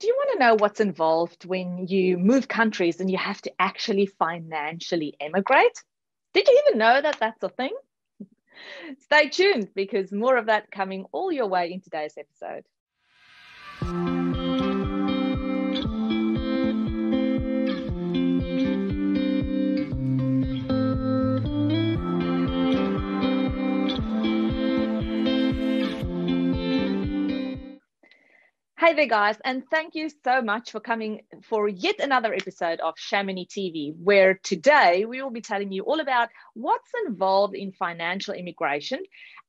Do you want to know what's involved when you move countries and you have to actually financially emigrate? Did you even know that that's a thing? Stay tuned because more of that coming all your way in today's episode. Hey there, guys, and thank you so much for coming for yet another episode of Chamonix TV, where today we will be telling you all about what's involved in financial immigration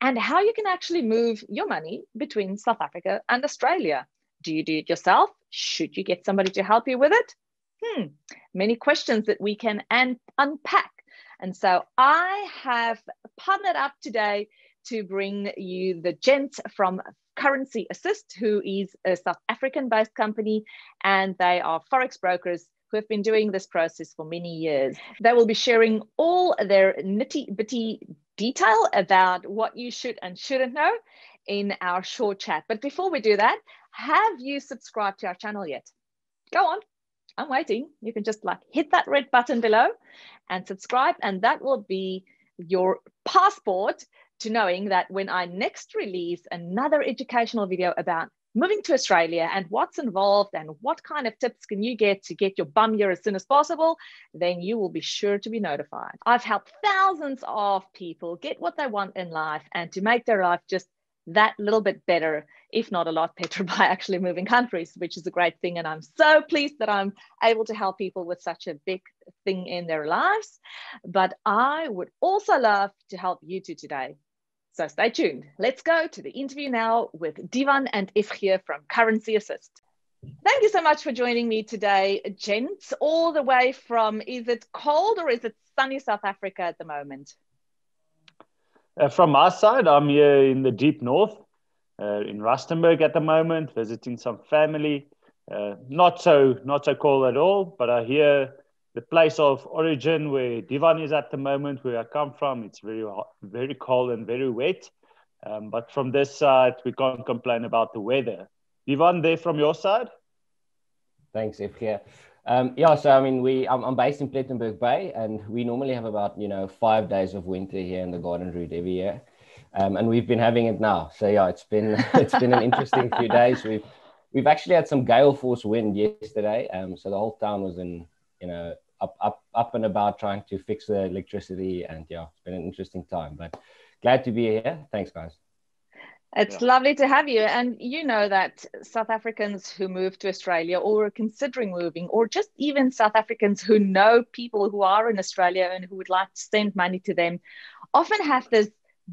and how you can actually move your money between South Africa and Australia. Do you do it yourself? Should you get somebody to help you with it? Hmm, many questions that we can un- unpack. And so I have partnered up today to bring you the gent from Currency Assist, who is a South African based company, and they are Forex brokers who have been doing this process for many years. They will be sharing all their nitty bitty detail about what you should and shouldn't know in our short chat. But before we do that, have you subscribed to our channel yet? Go on. I'm waiting. You can just like hit that red button below and subscribe, and that will be your passport to knowing that when I next release another educational video about moving to Australia and what's involved and what kind of tips can you get to get your bum here as soon as possible, then you will be sure to be notified. I've helped thousands of people get what they want in life and to make their life just that little bit better, if not a lot better, by actually moving countries, which is a great thing. And I'm so pleased that I'm able to help people with such a big thing in their lives. But I would also love to help you too today. So stay tuned. Let's go to the interview now with Divan and Ifkhir from Currency Assist. Thank you so much for joining me today, gents, all the way from, is it cold or is it sunny South Africa at the moment? Uh, from our side, I'm here in the deep north, uh, in Rustenburg at the moment, visiting some family. Uh, not so not so cold at all, but I hear the place of origin where Divan is at the moment, where I come from, it's very hot, very cold and very wet. Um, but from this side, we can't complain about the weather. Divan, there from your side? Thanks, Ifkhir. Um, yeah, so I mean, we I'm, I'm, based in Plettenberg Bay, and we normally have about you know five days of winter here in the Garden Route every year, um, and we've been having it now. So yeah, it's been it's been an interesting few days. We've we've actually had some gale force wind yesterday, um, so the whole town was in you know up up up and about trying to fix the electricity and yeah it's been an interesting time but glad to be here. Thanks guys. It's yeah. lovely to have you. And you know that south africans who move to australia or are considering moving or just even south africans who know people who are in australia and who would like to send money to them often have this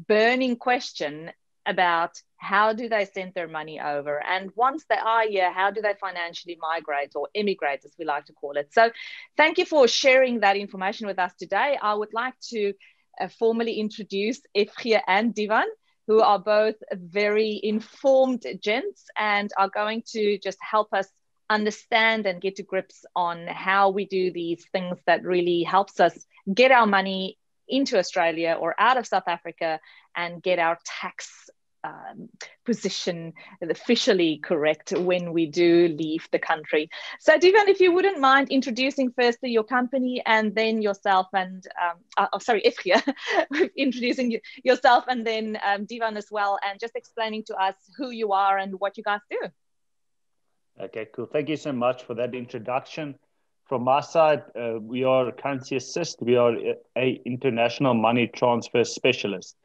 burning question about how do they send their money over? And once they are here how do they financially migrate or immigrate as we like to call it? So thank you for sharing that information with us today. I would like to uh, formally introduce Ifkhir and Divan who are both very informed gents and are going to just help us understand and get to grips on how we do these things that really helps us get our money into Australia or out of South Africa and get our tax um, position officially correct when we do leave the country. So, Divan, if you wouldn't mind introducing firstly your company and then yourself, and um, uh, oh, sorry, Ifkhir, introducing yourself and then um, Divan as well, and just explaining to us who you are and what you guys do. Okay, cool. Thank you so much for that introduction. From our side, uh, we are Currency Assist. We are a international money transfer specialist.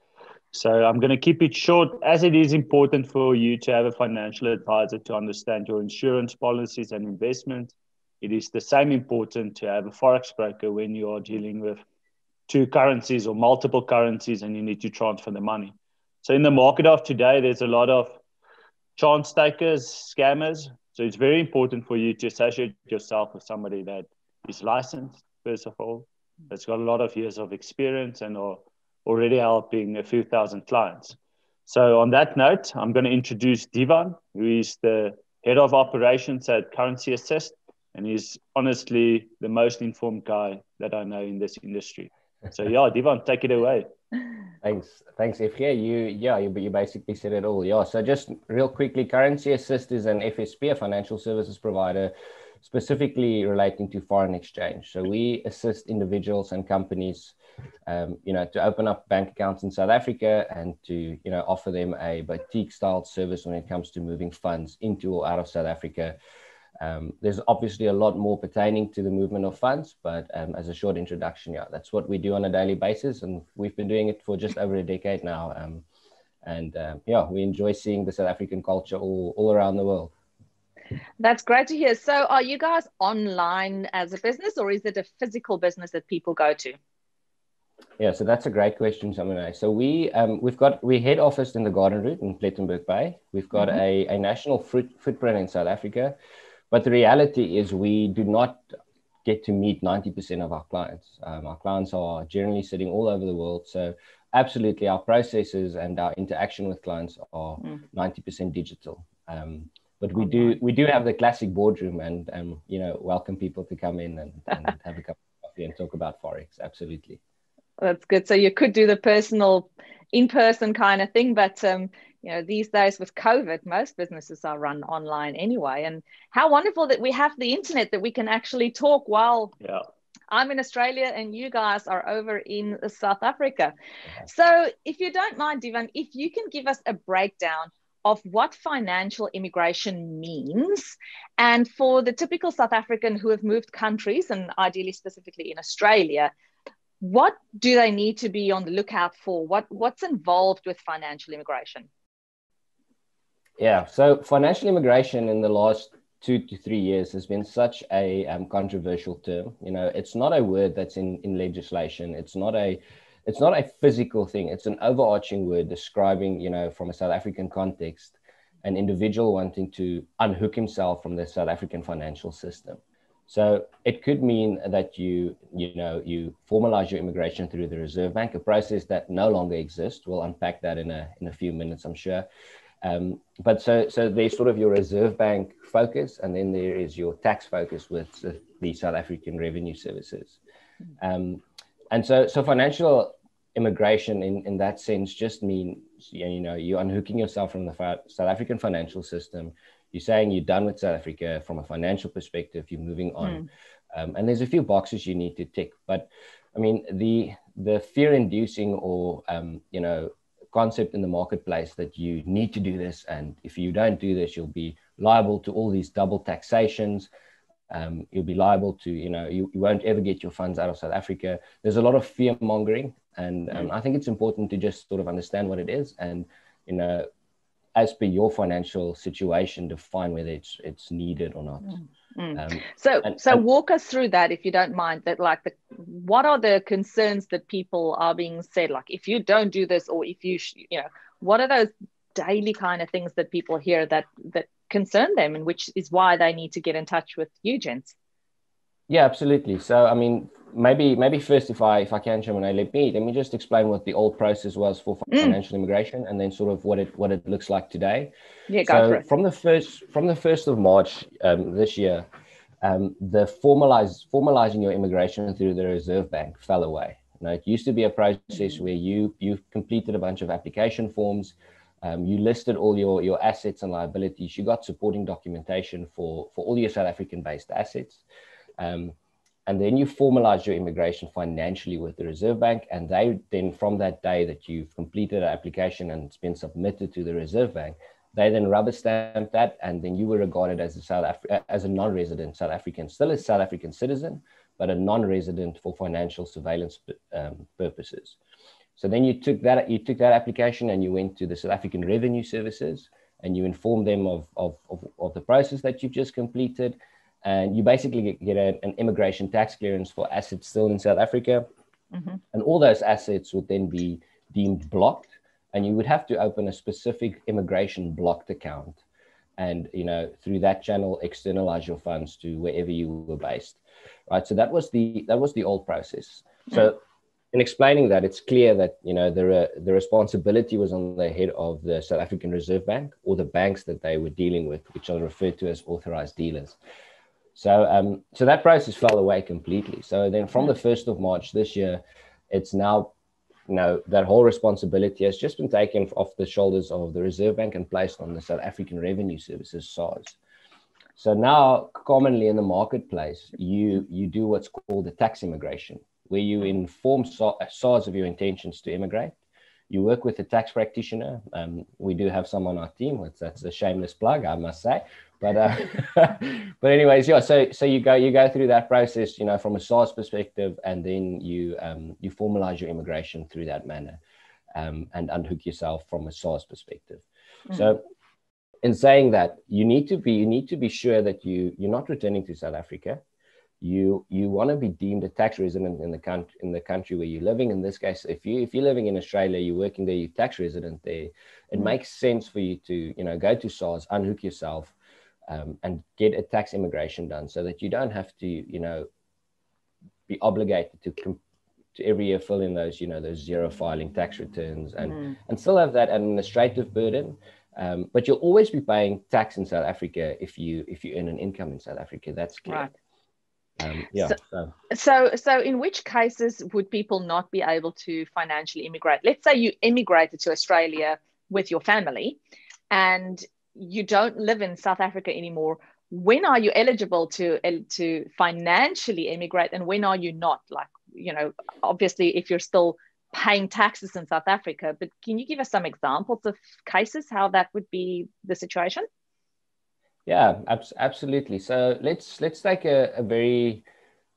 So I'm going to keep it short as it is important for you to have a financial advisor to understand your insurance policies and investments. It is the same important to have a forex broker when you are dealing with two currencies or multiple currencies and you need to transfer the money. So in the market of today, there's a lot of chance takers, scammers. So it's very important for you to associate yourself with somebody that is licensed, first of all, that's got a lot of years of experience and are already helping a few thousand clients. So, on that note, I'm going to introduce Divan, who is the head of operations at Currency Assist, and he's honestly the most informed guy that I know in this industry. So, yeah, Divan, take it away. Thanks, thanks, FG. You, yeah, you, you basically said it all. Yeah. So just real quickly, Currency Assist is an FSP, a financial services provider, specifically relating to foreign exchange. So we assist individuals and companies, um, you know, to open up bank accounts in South Africa and to, you know, offer them a boutique-style service when it comes to moving funds into or out of South Africa um, there's obviously a lot more pertaining to the movement of funds, but um, as a short introduction, yeah, that's what we do on a daily basis, and we've been doing it for just over a decade now. Um, and um, yeah, we enjoy seeing the South African culture all, all around the world. That's great to hear. So, are you guys online as a business, or is it a physical business that people go to? Yeah, so that's a great question, Samana. So we um, we've got we head office in the Garden Route in Plettenberg Bay. We've got mm-hmm. a, a national fruit, footprint in South Africa. But the reality is, we do not get to meet 90% of our clients. Um, our clients are generally sitting all over the world. So, absolutely, our processes and our interaction with clients are mm. 90% digital. Um, but we do we do have the classic boardroom and um, you know welcome people to come in and, and have a cup of coffee and talk about forex. Absolutely. That's good. So you could do the personal, in-person kind of thing, but um, you know these days with covid most businesses are run online anyway and how wonderful that we have the internet that we can actually talk while yeah I'm in Australia and you guys are over in South Africa. So, if you don't mind, Divan, if you can give us a breakdown of what financial immigration means, and for the typical South African who have moved countries, and ideally specifically in Australia, what do they need to be on the lookout for? What, what's involved with financial immigration? Yeah, so financial immigration in the last two to three years has been such a um, controversial term. You know, it's not a word that's in, in legislation. It's not a it's not a physical thing. It's an overarching word describing, you know, from a South African context, an individual wanting to unhook himself from the South African financial system. So it could mean that you, you know, you formalize your immigration through the Reserve Bank, a process that no longer exists. We'll unpack that in a in a few minutes, I'm sure. Um, but so, so there's sort of your reserve bank focus, and then there is your tax focus with the, South African Revenue Services. Um, and so, so financial immigration in, in that sense just means, you know, you're unhooking yourself from the South African financial system. You're saying you're done with South Africa from a financial perspective, you're moving on. Mm. Um, and there's a few boxes you need to tick. But I mean, the, the fear inducing or, um, you know, concept in the marketplace that you need to do this. And if you don't do this, you'll be liable to all these double taxations. Um, you'll be liable to, you know, you, you, won't ever get your funds out of South Africa. There's a lot of fear mongering. And um, I think it's important to just sort of understand what it is and, you know, as per your financial situation, define whether it's, it's needed or not. Mm. Mm. Um, so, and, so and, walk us through that if you don't mind. That like, the, what are the concerns that people are being said? Like, if you don't do this, or if you, sh- you know, what are those daily kind of things that people hear that that concern them, and which is why they need to get in touch with you, gents. Yeah, absolutely. So, I mean, maybe maybe first, if I if I can, Chairman, let me let me just explain what the old process was for mm. financial mm. immigration, and then sort of what it what it looks like today. Yeah, go so for it. From the first from the first of March um, this year, um, the formalize formalizing your immigration through the Reserve Bank fell away. Now, it used to be a process where you you completed a bunch of application forms. Um, you listed all your, your assets and liabilities. You got supporting documentation for, for all your South African based assets. Um, and then you formalize your immigration financially with the Reserve Bank. And they then, from that day that you've completed an application and it's been submitted to the Reserve Bank, they then rubber stamp that, and then you were regarded as a South Af- as a non-resident South African, still a South African citizen, but a non-resident for financial surveillance um, purposes. So then you took that you took that application and you went to the South African Revenue Services and you informed them of, of, of, of the process that you've just completed and you basically get, get a, an immigration tax clearance for assets still in South Africa. Mm-hmm. And all those assets would then be deemed blocked, and you would have to open a specific immigration blocked account, and you know through that channel externalize your funds to wherever you were based, right? So that was the that was the old process. So. In explaining that, it's clear that you know the the responsibility was on the head of the South African Reserve Bank or the banks that they were dealing with, which are referred to as authorized dealers. So, um, so that process fell away completely. So then from the 1st of March this year, it's now you know, that whole responsibility has just been taken off the shoulders of the Reserve Bank and placed on the South African Revenue Services, SARS. So now, commonly in the marketplace, you you do what's called a tax immigration, where you inform SARS of your intentions to immigrate. You work with a tax practitioner. Um, we do have some on our team. That's a shameless plug, I must say. But uh, but anyways, yeah. So so you go you go through that process, you know, from a SARS perspective, and then you um, you formalize your immigration through that manner, um, and unhook yourself from a SARS perspective. Mm-hmm. So in saying that, you need to be you need to be sure that you you're not returning to South Africa. You you want to be deemed a tax resident in the country in the country where you're living. In this case, if you if you're living in Australia, you're working there, you're tax resident there. It mm-hmm. makes sense for you to you know go to SARS, unhook yourself, um, and get a tax immigration done so that you don't have to, you know, be obligated to, to every year fill in those, you know, those zero filing tax returns and, mm. and still have that administrative burden. Um, but you'll always be paying tax in South Africa if you if you earn an income in South Africa. That's clear. Right. Um, yeah. So, so, so, so, in which cases would people not be able to financially immigrate? Let's say you immigrated to Australia with your family, and you don't live in South Africa anymore, when are you eligible to to financially immigrate and when are you not? Like, you know, obviously if you're still paying taxes in South Africa, but can you give us some examples of cases how that would be the situation? Yeah, ab- absolutely. So let's let's take a, a very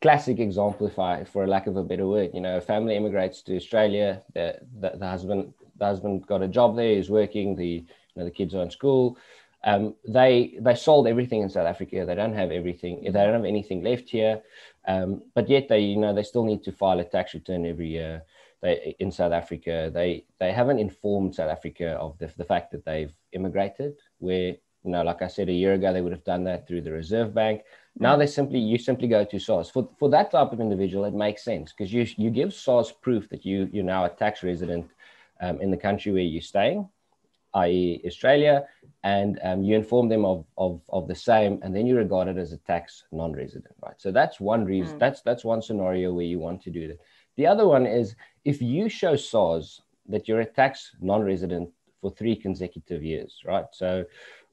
classic example, if I, for a lack of a better word, you know, a family immigrates to Australia. The, the, the husband the husband got a job there. He's working. The you know, the kids are in school. Um, they they sold everything in South Africa. They don't have everything. They don't have anything left here, um, but yet they you know they still need to file a tax return every year. They in South Africa they they haven't informed South Africa of the, the fact that they've immigrated. Where you know like I said a year ago they would have done that through the Reserve Bank. Now they simply you simply go to SARS for for that type of individual. It makes sense because you you give SARS proof that you you're now a tax resident um, in the country where you're staying i.e., Australia, and um, you inform them of, of, of the same, and then you regard it as a tax non-resident, right? So that's one reason. Mm. That's that's one scenario where you want to do that. The other one is if you show SARS that you're a tax non-resident for three consecutive years, right? So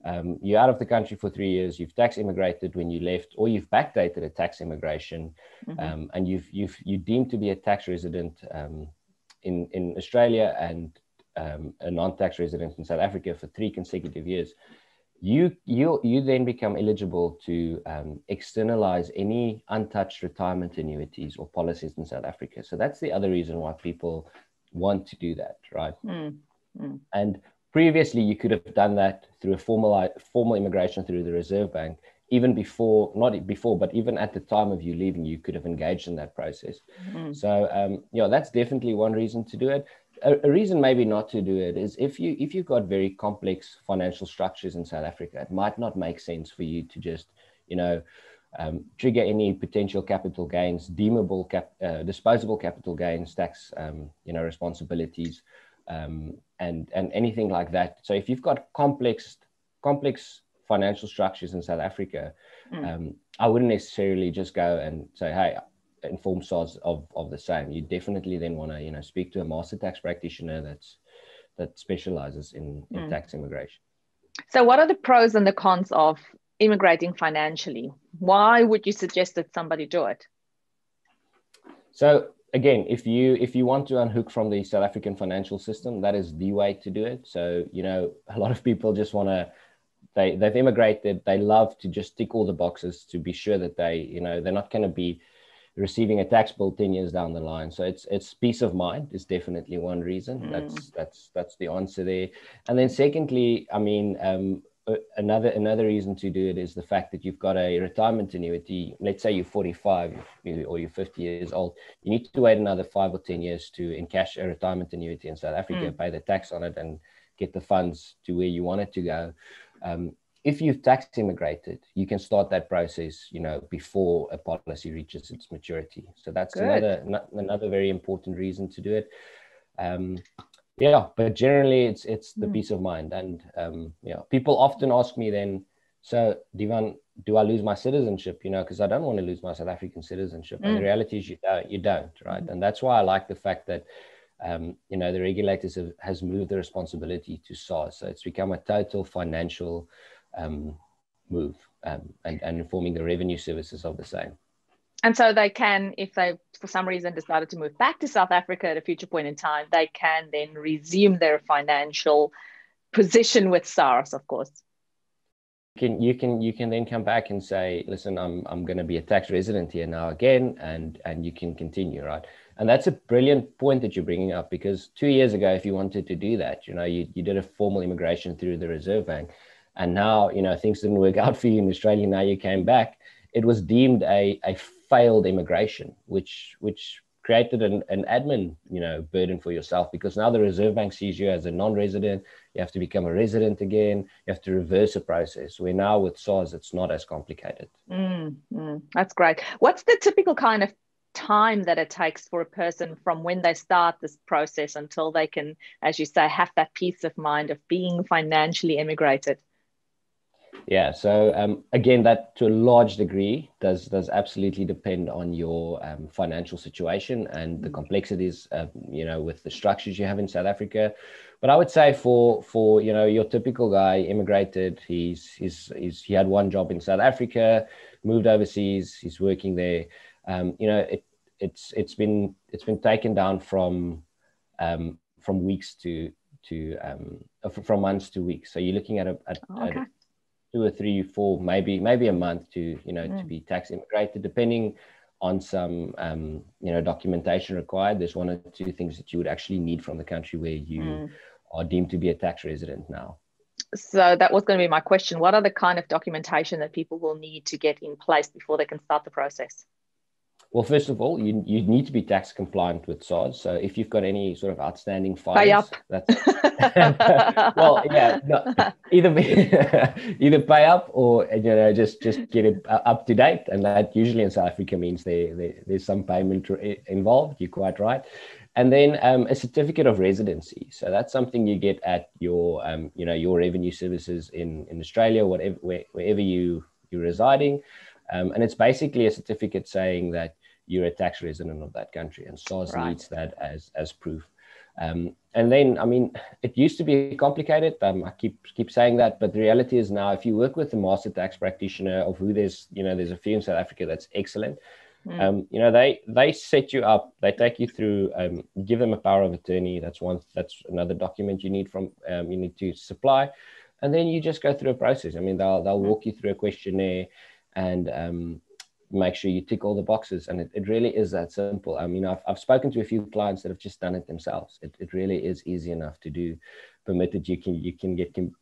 um, you're out of the country for three years, you've tax immigrated when you left, or you've backdated a tax immigration, mm-hmm. um, and you've you've you deemed to be a tax resident um, in in Australia and um, a non-tax resident in South Africa for three consecutive years, you you you then become eligible to um, externalize any untouched retirement annuities or policies in South Africa. So that's the other reason why people want to do that, right? Mm, mm. And previously, you could have done that through a formal formal immigration through the Reserve Bank. Even before, not before, but even at the time of you leaving, you could have engaged in that process. Mm. So, um, yeah, that's definitely one reason to do it a, a, reason maybe not to do it is if you if you've got very complex financial structures in South Africa, it might not make sense for you to just you know um, trigger any potential capital gains, deemable cap, uh, disposable capital gains tax um, you know responsibilities, um, and and anything like that. So if you've got complex complex financial structures in South Africa, mm. I wouldn't necessarily just go and say, hey, inform SARS of, of the same. You definitely then want to, you know, speak to a master tax practitioner that's that specializes in, in mm. tax immigration. So what are the pros and the cons of immigrating financially? Why would you suggest that somebody do it? So again, if you if you want to unhook from the South African financial system, that is the way to do it. So, you know, a lot of people just want to they they've immigrated, they love to just tick all the boxes to be sure that they, you know, they're not going to be receiving a tax bill 10 years down the line so it's it's peace of mind is definitely one reason mm. that's that's that's the answer there and then secondly i mean um, another another reason to do it is the fact that you've got a retirement annuity let's say you're 45 or you're 50 years old you need to wait another five or 10 years to encash a retirement annuity in south africa mm. pay the tax on it and get the funds to where you want it to go um, if you've tax immigrated, you can start that process, you know, before a policy reaches its maturity. So that's Good. another another very important reason to do it. Um, yeah, but generally, it's it's the mm. peace of mind, and um, yeah, people often ask me then, so Divan, do I lose my citizenship? You know, because I don't want to lose my South African citizenship. Mm. And the reality is, you don't. You don't, right? Mm. And that's why I like the fact that um, you know, the regulators have, has moved the responsibility to SARS. So it's become a total financial um, move um, and, and informing the revenue services of the same. And so they can, if they for some reason decided to move back to South Africa at a future point in time, they can then resume their financial position with SARS, of course. You can you can you can then come back and say, listen, I'm I'm going to be a tax resident here now again, and and you can continue, right? And that's a brilliant point that you're bringing up because two years ago, if you wanted to do that, you know, you, you did a formal immigration through the Reserve Bank, and now you know things didn't work out for you in Australia. Now you came back, it was deemed a a failed immigration, which which created an, an admin you know burden for yourself because now the reserve bank sees you as a non-resident. You have to become a resident again. You have to reverse a process. Where now with sars it's not as complicated. Mm, that's great. What's the typical kind of time that it takes for a person from when they start this process until they can as you say have that peace of mind of being financially immigrated yeah. So um, again, that to a large degree does does absolutely depend on your um, financial situation and the mm. complexities, uh, you know, with the structures you have in South Africa. But I would say for for you know your typical guy immigrated, he's he's, he's he had one job in South Africa, moved overseas, he's working there. Um, you know, it it's it's been it's been taken down from um, from weeks to to um, from months to weeks. So you're looking at a, a, okay. a two or three, four, maybe maybe a month to you know mm. to be tax immigrated, depending on some um, you know documentation required. There's one or two things that you would actually need from the country where you mm. are deemed to be a tax resident now. So that was going to be my question. What are the kind of documentation that people will need to get in place before they can start the process? Well, first of all, you, you need to be tax compliant with SARS. So if you've got any sort of outstanding fines, up. That's, well, yeah, no, either either pay up or you know just just get it up to date, and that usually in South Africa means there, there there's some payment involved. You're quite right. And then um, a certificate of residency. So that's something you get at your um, you know your revenue services in in Australia, whatever where, wherever you you're residing. Um, and it's basically a certificate saying that you're a tax resident of that country, and SARS right. needs that as as proof. Um, and then, I mean, it used to be complicated. Um, I keep keep saying that, but the reality is now, if you work with a master tax practitioner, of who there's, you know, there's a few in South Africa that's excellent. Mm. Um, you know, they they set you up. They take you through. Um, give them a power of attorney. That's one. That's another document you need from. Um, you need to supply, and then you just go through a process. I mean, they'll they'll hmm. walk you through a questionnaire, and um, make sure you tick all the boxes. And it, it really is that simple. I mean, I've, I've spoken to a few clients that have just done it themselves. It, it really is easy enough to do, permitted you can, you can get, can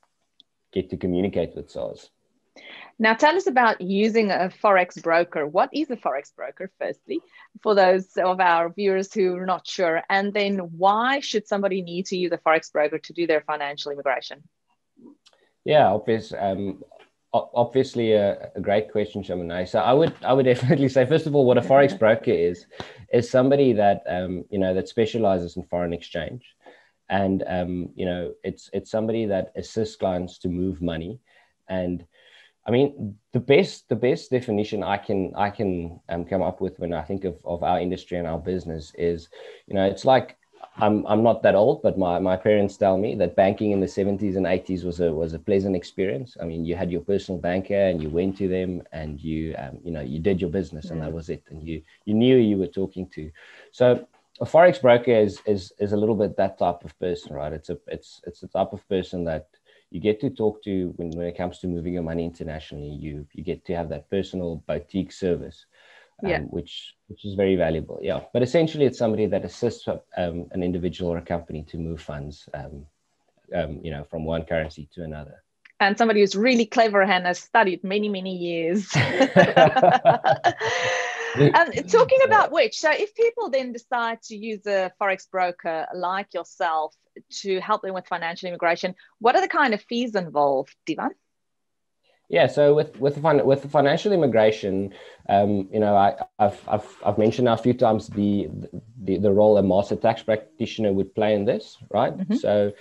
get to communicate with SARS. Now, tell us about using a Forex broker. What is a Forex broker, firstly, for those of our viewers who are not sure? And then, why should somebody need to use a Forex broker to do their financial immigration? Yeah, obviously, um, obviously a, a, great question, Shamanai. So I would I would definitely say first of all, what a forex broker is is somebody that um, you know that specializes in foreign exchange, and um, you know it's it's somebody that assists clients to move money, and I mean the best the best definition I can I can um, come up with when I think of, of our industry and our business is you know it's like I'm I'm not that old, but my, my parents tell me that banking in the 70s and 80s was a was a pleasant experience. I mean, you had your personal banker and you went to them and you um, you know you did your business and that was it, and you you knew you were talking to. So a forex broker is is is a little bit that type of person, right? It's a it's it's the type of person that you get to talk to when, when it comes to moving your money internationally. You you get to have that personal boutique service um, yeah. which which is very valuable. Yeah, but essentially, it's somebody that assists um, an individual or a company to move funds, um, um, you know, from one currency to another. And somebody who's really clever and has studied many many years. and talking about which, so if people then decide to use a forex broker like yourself to help them with financial immigration, what are the kind of fees involved, Divan? Yeah, so with with the, with the financial immigration, um, you know, I, have I've I've mentioned a few times the, the the role a master tax practitioner would play in this, right? Mm-hmm. So,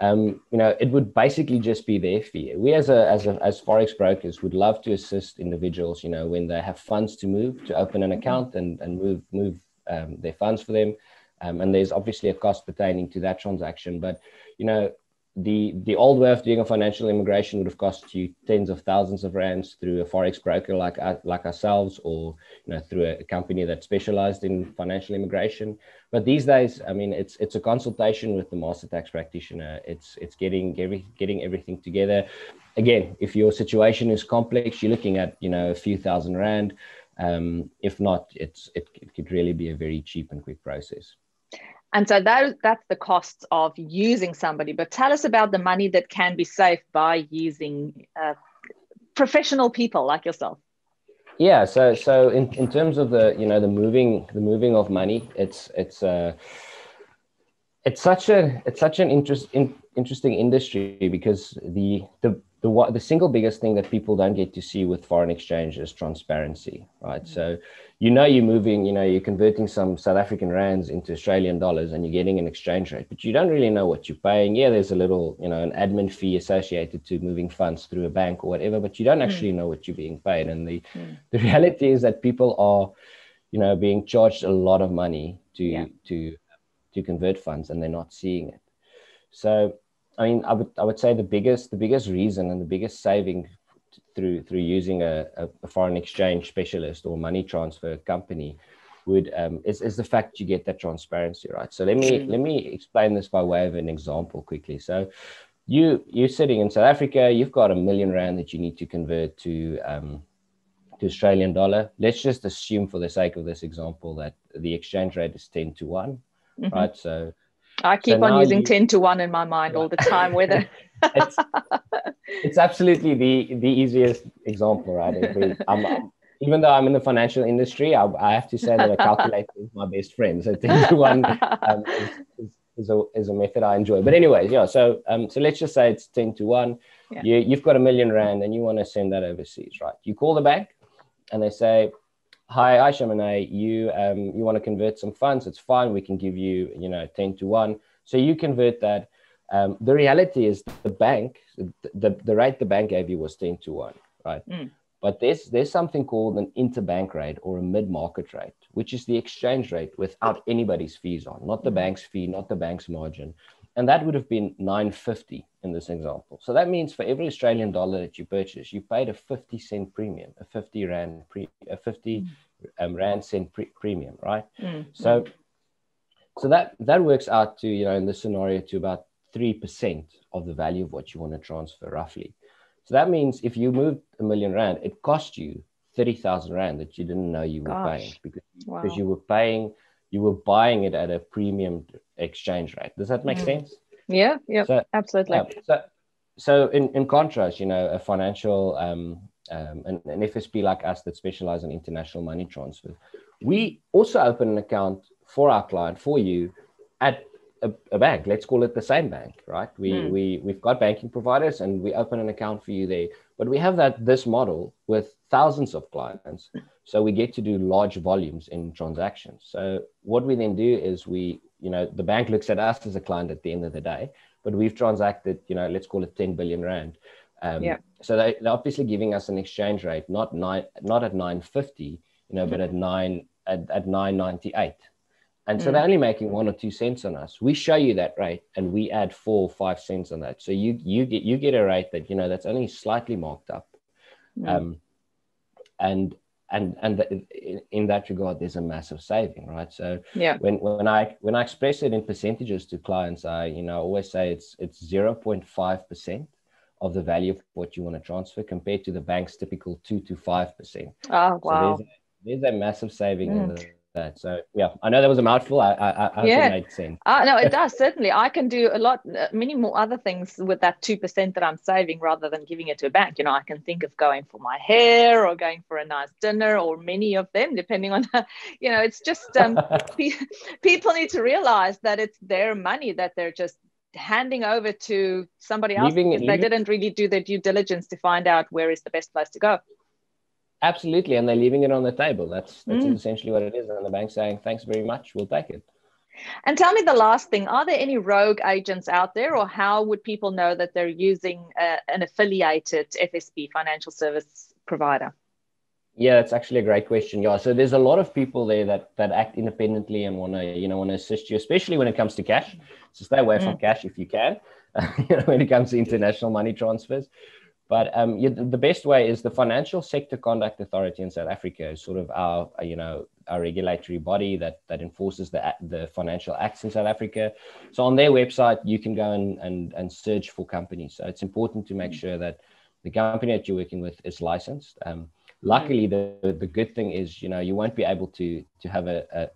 um, you know, it would basically just be their fee. We as a as a as forex brokers would love to assist individuals, you know, when they have funds to move to open an mm-hmm. account and and move move um, their funds for them. Um, and there's obviously a cost pertaining to that transaction. But, you know, the the old way of doing a financial immigration would have cost you tens of thousands of rands through a forex broker like uh, like ourselves, or you know through a company that specialized in financial immigration. But these days, I mean, it's it's a consultation with the master tax practitioner. It's it's getting getting getting everything together. Again, if your situation is complex, you're looking at you know a few thousand rand. Um, if not, it's it, it could really be a very cheap and quick process. And so that, that's the costs of using somebody. But tell us about the money that can be saved by using uh, professional people like yourself. Yeah. So so in, in terms of the you know the moving the moving of money, it's it's uh it's such a it's such an interest in, interesting industry because the the the what the single biggest thing that people don't get to see with foreign exchange is transparency, right? Mm-hmm. So you know you're moving, you know, you're converting some South African rands into Australian dollars and you're getting an exchange rate, but you don't really know what you're paying. Yeah, there's a little, you know, an admin fee associated to moving funds through a bank or whatever, but you don't hmm. actually mm. know what you're being paid. And the mm. the reality is that people are, you know, being charged a lot of money to yeah. to to convert funds and they're not seeing it. So I mean, I would I would say the biggest the biggest reason and the biggest saving through through using a, a foreign exchange specialist or money transfer company would um, is, is the fact you get that transparency right? So let me let me explain this by way of an example quickly. So you you're sitting in south africa you've got a million rand that you need to convert to um, to australian dollar. Let's just assume for the sake of this example that the exchange rate is 10 to one mm-hmm. right? So I keep so on using you, 10 to 1 in my mind all the time, whether it's, it's absolutely the the easiest example, right? I'm, even though I'm in the financial industry, I, I, have to say that a calculator is my best friend. So 10 to 1 um, is, is, is, a, is a method I enjoy. But anyways, yeah, so um, so let's just say it's 10 to 1. Yeah. You, you've got a million rand and you want to send that overseas, right? You call the bank and they say, hi Aisha Monet, you um, you want to convert some funds, it's fine. We can give you, you know, 10 to 1. So you convert that. Um, the reality is the bank, the, the rate the bank gave you was 10 to 1, right? Mm. But there's there's something called an interbank rate or a mid-market rate, which is the exchange rate without anybody's fees on, not the mm. bank's fee, not the bank's margin. And that would have been 950 in this example. So that means for every Australian dollar that you purchase, you paid a 50 cent premium, a 50 rand pre, a 50 mm. um, rand cent pre- premium, right? Mm. So so that that works out to, you know, in this scenario to about 3% of the value of what you want to transfer roughly. So that means if you moved a million rand, it cost you 30,000 rand that you didn't know you were Gosh. paying because, wow. because you were paying you were buying it at a premium exchange rate. Does that make mm. sense? Yeah, yeah, so, absolutely. so, so in, in contrast, you know, a financial um, um, an, an FSP like us that specialize in international money transfer, we also open an account for our client for you at a, a, bank. Let's call it the same bank, right? We mm. we we've got banking providers and we open an account for you there. But we have that this model with thousands of clients, so we get to do large volumes in transactions. So what we then do is we, you know, the bank looks at us as a client at the end of the day, but we've transacted, you know, let's call it 10 billion rand. Um, yeah. So they, they're obviously giving us an exchange rate, not nine, not at 950, you know, but at nine at, at 998. And so mm. they're only making one or two cents on us. We show you that rate and we add four or five cents on that. So you you get you get a rate that you know that's only slightly marked up. Mm. Um, and and and the, in that regard there's a massive saving right? So yeah. when when i when i express it in percentages to clients i you know always say it's it's 0.5 percent of the value of what you want to transfer compared to the bank's typical 2 to 5 percent. Oh wow so there's, there's a massive saving mm. in the that. So yeah, I know that was a mouthful. I, I, I yeah. it made sense. Uh, no, it does certainly. I can do a lot, uh, many more other things with that two percent that I'm saving rather than giving it to a bank. You know, I can think of going for my hair or going for a nice dinner or many of them, depending on, you know, it's just um, people need to realize that it's their money that they're just handing over to somebody else leaving, leaving, they didn't really do their due diligence to find out where is the best place to go. Absolutely, and they're leaving it on the table. That's that's mm. essentially what it is, and the bank saying, "Thanks very much, we'll take it." And tell me the last thing: Are there any rogue agents out there, or how would people know that they're using uh, an affiliated FSP financial service provider? Yeah, it's actually a great question. Yeah, so there's a lot of people there that that act independently and want to you know want to assist you, especially when it comes to cash. So stay away mm. from cash if you can. you know, when it comes to international money transfers. But um, you, the best way is the Financial Sector Conduct Authority in South Africa is sort of our, you know, our regulatory body that that enforces the the financial acts in South Africa. So on their website, you can go and and, and search for companies. So it's important to make mm. sure that the company that you're working with is licensed. Um, luckily the the good thing is you know you won't be able to to have a, a,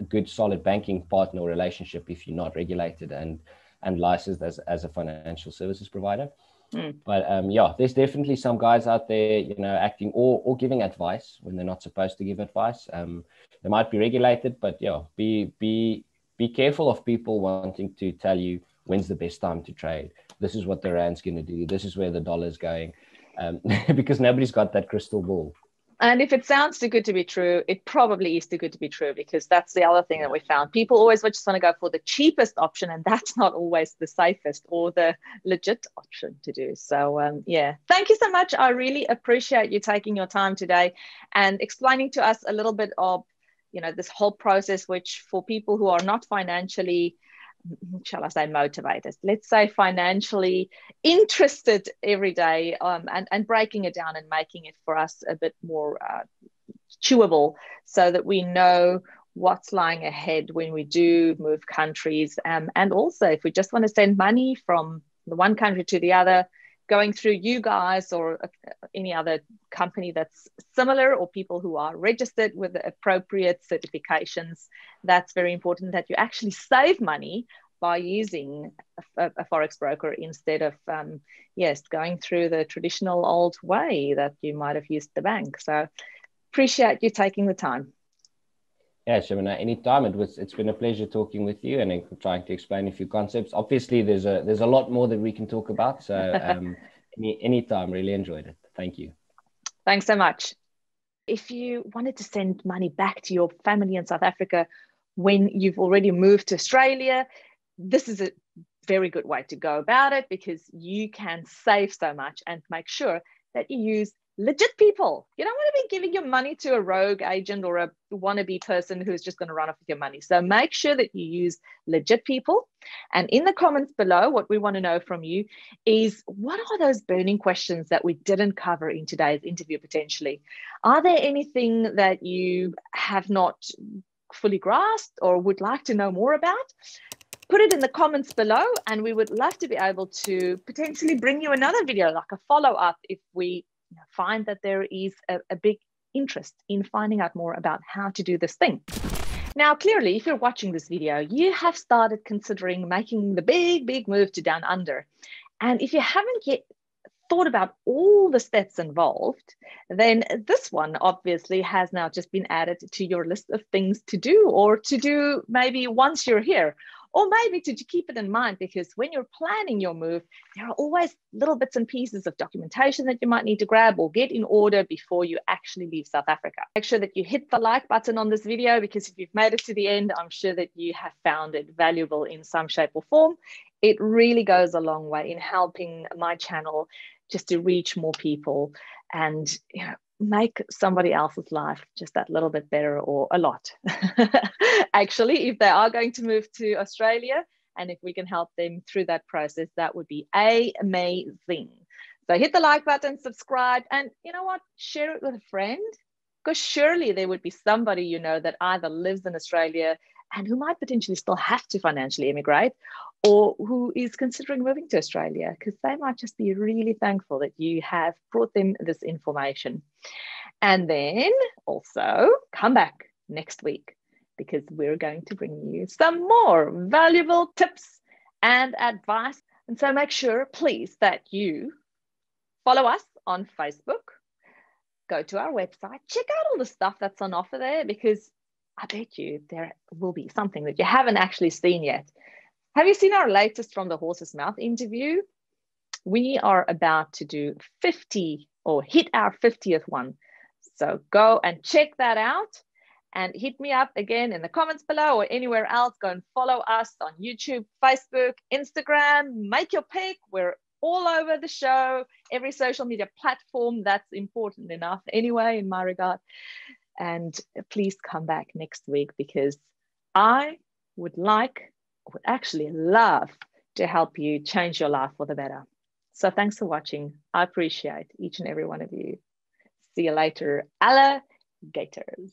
a good solid banking partner or relationship if you're not regulated and and licensed as, as a financial services provider mm. but um, yeah there's definitely some guys out there you know acting or or giving advice when they're not supposed to give advice um, they might be regulated but yeah be be be careful of people wanting to tell you when's the best time to trade this is what the rand's going to do this is where the dollar's going um, because nobody's got that crystal ball. And if it sounds too good to be true, it probably is too good to be true because that's the other thing that we found. People always just want to go for the cheapest option, and that's not always the safest or the legit option to do. So, um, yeah, thank you so much. I really appreciate you taking your time today and explaining to us a little bit of, you know, this whole process, which for people who are not financially shall I say, motivated, let's say financially interested every day um, and, and breaking it down and making it for us a bit more uh, chewable so that we know what's lying ahead when we do move countries. Um, and also, if we just want to send money from the one country to the other, going through you guys or uh, any other company that's similar or people who are registered with the appropriate certifications that's very important that you actually save money by using a, a forex broker instead of um, yes going through the traditional old way that you might have used the bank. So appreciate you taking the time yeah, Shimona, anytime. It was it's been a pleasure talking with you and trying to explain a few concepts. Obviously there's a there's a lot more that we can talk about. So um any anytime, really enjoyed it. Thank you. Thanks so much. If you wanted to send money back to your family in South Africa when you've already moved to Australia, this is a very good way to go about it because you can save so much and make sure that you use legit people. You don't want to be giving your money to a rogue agent or a wannabe person who's just going to run off with your money. So make sure that you use legit people. And in the comments below, what we want to know from you is what are those burning questions that we didn't cover in today's interview potentially? Are there anything that you have not fully grasped or would like to know more about? put it in the comments below and we would love to be able to potentially bring you another video like a follow-up if we find that there is a, a big interest in finding out more about how to do this thing. Now, clearly, if you're watching this video, you have started considering making the big, big move to down under. And if you haven't yet thought about all the steps involved, then this one obviously has now just been added to your list of things to do or to do maybe once you're here or maybe to, to keep it in mind because when you're planning your move, there are always little bits and pieces of documentation that you might need to grab or get in order before you actually leave South Africa. Make sure that you hit the like button on this video because if you've made it to the end, I'm sure that you have found it valuable in some shape or form. It really goes a long way in helping my channel just to reach more people and you know make somebody else's life just that little bit better or a lot. Actually, if they are going to move to Australia and if we can help them through that process, that would be amazing. So hit the like button, subscribe, and you know what? Share it with a friend because surely there would be somebody you know that either lives in Australia and who might potentially still have to financially immigrate or who is considering moving to Australia because they might just be really thankful that you have brought them this information. And then also come back next week because we're going to bring you some more valuable tips and advice. And so make sure, please, that you follow us on Facebook, go to our website, check out all the stuff that's on offer there because I bet you there will be something that you haven't actually seen yet. Have you seen our latest From the Horse's Mouth interview? We are about to do 50 or hit our 50th one. So go and check that out and hit me up again in the comments below or anywhere else. Go and follow us on YouTube, Facebook, Instagram. Make your pick. We're all over the show, every social media platform that's important enough anyway, in my regard. And please come back next week because I would like, would actually love to help you change your life for the better. So thanks for watching. I appreciate each and every one of you. See you later. Alligators.